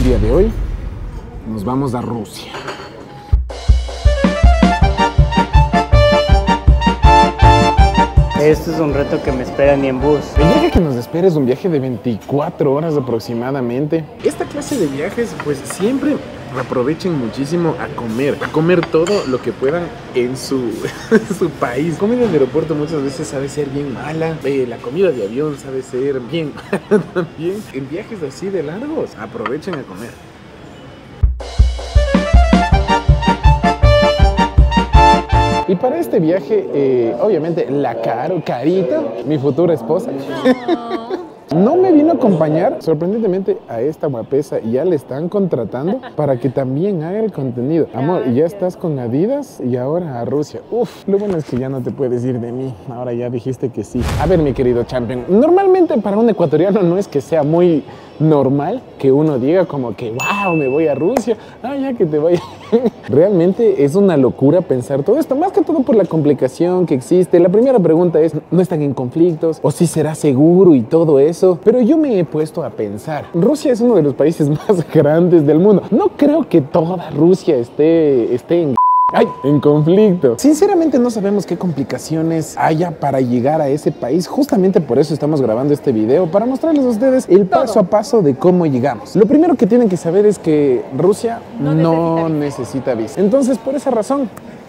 El día de hoy nos vamos a Rusia. Este es un reto que me espera ni en bus. El viaje que nos espera es un viaje de 24 horas aproximadamente. Esta clase de viajes, pues siempre aprovechen muchísimo a comer, a comer todo lo que puedan en su, su país. Comida en el aeropuerto muchas veces sabe ser bien mala, eh, la comida de avión sabe ser bien mala también. En viajes así de largos, aprovechen a comer. Y para este viaje, eh, obviamente, la Caro, Carita, mi futura esposa. No me vino a acompañar, sorprendentemente, a esta guapesa ya le están contratando para que también haga el contenido. Amor, ya estás con Adidas y ahora a Rusia. Uf, lo bueno es que ya no te puedes ir de mí. Ahora ya dijiste que sí. A ver, mi querido champion, normalmente para un ecuatoriano no es que sea muy normal que uno diga como que, wow, me voy a Rusia, ah, ya que te voy. Realmente es una locura pensar todo esto, más que todo por la complicación que existe. La primera pregunta es, ¿no están en conflictos? ¿O si será seguro y todo eso? Pero yo me he puesto a pensar, Rusia es uno de los países más grandes del mundo. No creo que toda Rusia esté, esté en ¡Ay! En conflicto. Sinceramente no sabemos qué complicaciones haya para llegar a ese país. Justamente por eso estamos grabando este video, para mostrarles a ustedes el paso a paso de cómo llegamos. Lo primero que tienen que saber es que Rusia no, necesita visa. Entonces, por esa razón,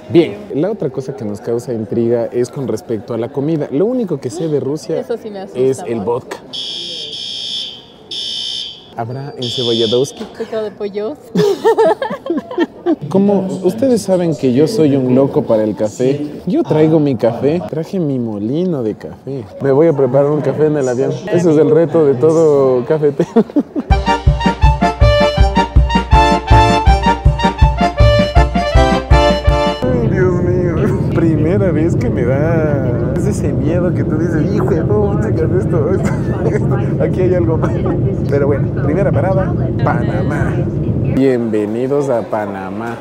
Bien, la otra cosa que nos causa intriga es con respecto a la comida. Lo único que sé de Rusia sí es el vodka. ¿Habrá encebolladoski? Pescado de pollos. Como ustedes saben que yo soy un loco para el café, yo traigo mi café, traje mi molino de café. Me voy a preparar un café en el avión. Ese es el reto de todo cafetero. Primera vez que me da es ese miedo que tú dices, hijo de puta, ¿qué es esto? Aquí hay algo mal. Pero bueno, primera parada, Panamá. Bienvenidos a Panamá.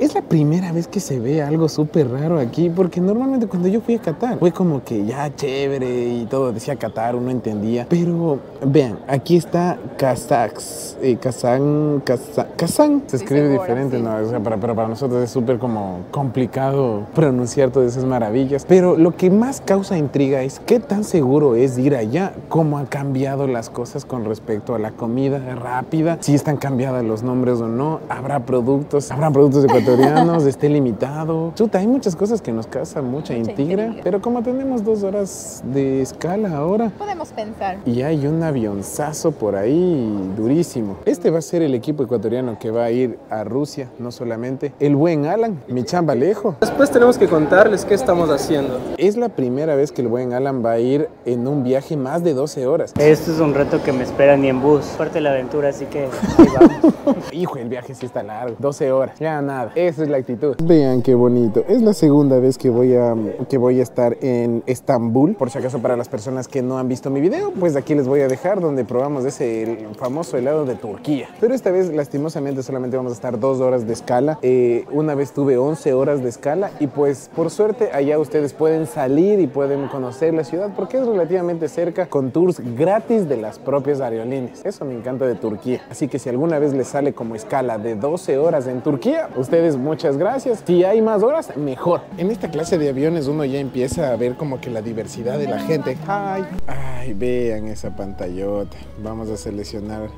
Es la primera vez que se ve algo súper raro aquí, porque normalmente cuando yo fui a Qatar fue como que ya chévere y todo, decía Qatar, uno entendía. Pero vean, aquí está Kazakhs, eh, Kazán, Kazán, Kazán. Se escribe diferente, sí. ¿no? O sea, para, pero para nosotros es súper como complicado pronunciar todas esas maravillas. Pero lo que más causa intriga es qué tan seguro es ir allá, cómo han cambiado las cosas con respecto a la comida rápida, si están cambiadas los nombres o no, habrá productos, habrá productos ecuatorianos, esté limitado. Chuta, hay muchas cosas que nos causan mucha intriga, intriga. pero como tenemos dos horas de escala ahora, Podemos pensar. y hay un avionzazo por ahí durísimo. Este va a ser el equipo ecuatoriano que va a ir a Rusia, no solamente. El buen Alan, mi chamba lejos. Después tenemos que contarles qué estamos haciendo. Es la primera vez que el buen Alan va a ir en un viaje más de 12 horas. Este es un reto que me espera ni en bus. Parte la aventura, así que ahí vamos. Hijo, el viaje sí está largo. 12 horas. Ya nada. Esa es la actitud. Vean qué bonito. Es la segunda vez que voy a, que voy a estar en Estambul. Por si acaso, para las personas que no han visto mi video, pues aquí les voy a dejar donde probamos ese famoso helado de Turquía. Pero esta vez, lastimosamente, solamente vamos a estar dos horas de escala. Eh, una vez tuve 11 horas de escala y pues por suerte allá ustedes pueden salir y pueden conocer la ciudad porque es relativamente cerca con tours gratis de las propias aerolíneas. Eso me encanta de Turquía. Así que si alguna vez les sale como escala de 12 horas en Turquía, ustedes muchas gracias. Si hay más horas, mejor. En esta clase de aviones uno ya empieza a ver como que la diversidad de la gente. Ay, ay, vean esa pantallota. Vamos a seleccionar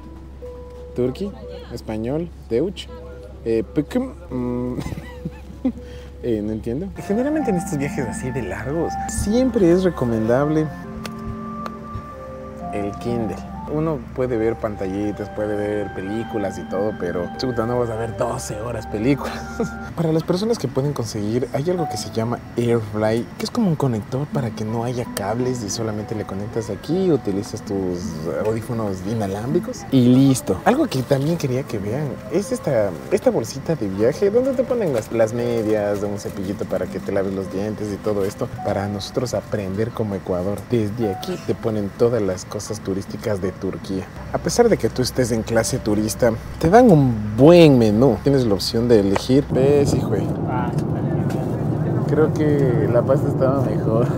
Turquí, español, Deutsch, eh, mm, eh, no entiendo. Generalmente en estos viajes así de largos, siempre es recomendable el Kindle. Uno puede ver pantallitas, puede ver películas y todo, pero chuta, no vas a ver 12 horas películas. para las personas que pueden conseguir, hay algo que se llama AirFly, que es como un conector para que no haya cables y solamente le conectas aquí, utilizas tus audífonos inalámbricos y listo. Algo que también quería que vean es esta, esta bolsita de viaje donde te ponen las, las medias, un cepillito para que te laves los dientes y todo esto para nosotros aprender como Ecuador. Desde aquí te ponen todas las cosas turísticas de Turquía. A pesar de que tú estés en clase turista, te dan un buen menú. Tienes la opción de elegir. ¿Ves, hijo? Creo que la pasta estaba mejor.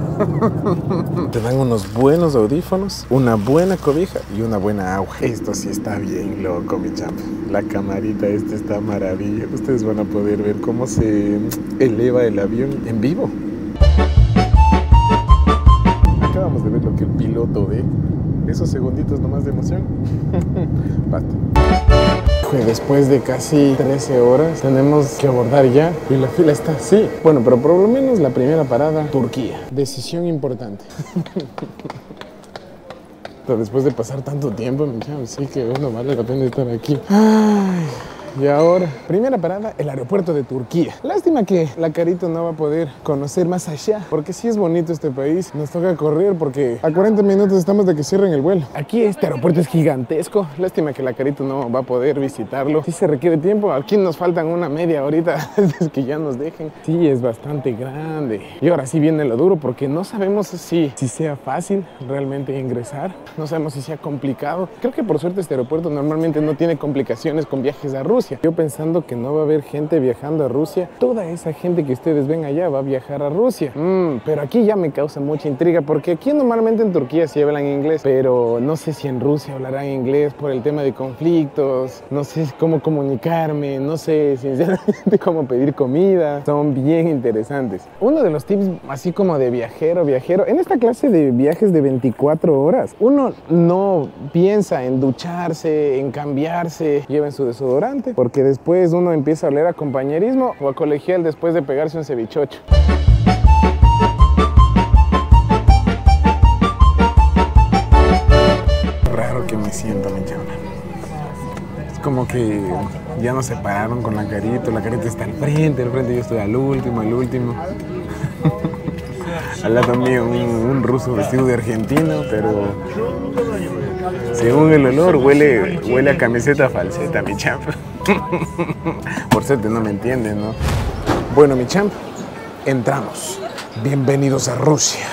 Te dan unos buenos audífonos, una buena cobija y una buena agua. Esto sí está bien loco, mi champ. La camarita esta está maravilla. Ustedes van a poder ver cómo se eleva el avión en vivo. Acabamos de ver lo que el piloto ve. Esos segunditos nomás de emoción. Basta. Después de casi 13 horas tenemos que abordar ya y la fila está así. Bueno, pero por lo menos la primera parada, Turquía. Decisión importante. Pero después de pasar tanto tiempo, sí que bueno, vale la pena estar aquí. Ay. Y ahora, primera parada, el aeropuerto de Turquía. Lástima que la Carito no va a poder conocer más allá, porque si es bonito este país. Nos toca correr porque a 40 minutos estamos de que cierren el vuelo. Aquí este aeropuerto es gigantesco. Lástima que la Carito no va a poder visitarlo. Si se requiere tiempo. Aquí nos faltan una media horita antes que ya nos dejen. Sí, es bastante grande. Y ahora sí viene lo duro porque no sabemos si, si sea fácil realmente ingresar. No sabemos si sea complicado. Creo que por suerte este aeropuerto normalmente no tiene complicaciones con viajes a Rusia yo pensando que no va a haber gente viajando a Rusia, toda esa gente que ustedes ven allá va a viajar a Rusia. Mm, pero aquí ya me causa mucha intriga porque aquí normalmente en Turquía sí hablan inglés, pero no sé si en Rusia hablarán inglés por el tema de conflictos, no sé cómo comunicarme, no sé sinceramente cómo pedir comida. Son bien interesantes. Uno de los tips así como de viajero, viajero, en esta clase de viajes de 24 horas, uno no piensa en ducharse, en cambiarse, lleven su desodorante porque después uno empieza a oler a compañerismo o a colegial después de pegarse un cevichocho. Raro que me siento, chava. Es como que ya nos separaron con la carita, la carita está al frente, al frente yo estoy al último, al último. al lado mío un, un ruso vestido de argentino, pero según el olor, huele, huele a camiseta falseta, mi champ. Por suerte no me entienden, ¿no? Bueno, mi champ, entramos. Bienvenidos a Rusia.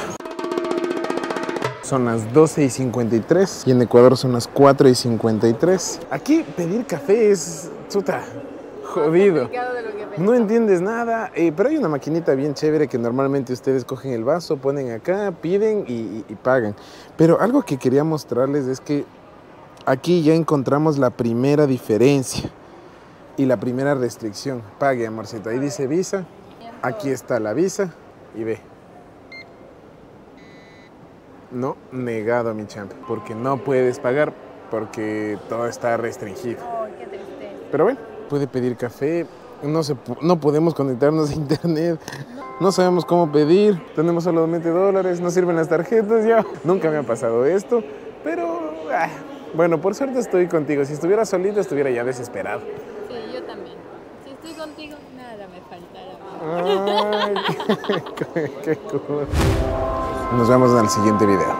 Son las 12 y 53 y en Ecuador son las 4 y 53. Aquí pedir café es, chuta, jodido. No entiendes nada, eh, pero hay una maquinita bien chévere que normalmente ustedes cogen el vaso, ponen acá, piden y, y pagan. Pero algo que quería mostrarles es que aquí ya encontramos la primera diferencia y la primera restricción. Pague, amorcito. Ahí dice visa. Aquí está la visa y ve. No, negado, mi champ, porque no puedes pagar porque todo está restringido. Pero bueno, puede pedir café, no, se, no podemos conectarnos a internet, no sabemos cómo pedir, tenemos solo 20 dólares, no sirven las tarjetas, ya. Nunca me ha pasado esto, pero ah, bueno, por suerte estoy contigo. Si estuviera solito, estuviera ya desesperado. Sí, yo también. Si estoy contigo, nada me faltará. Ay, qué, qué cool. Nos vemos en el siguiente video.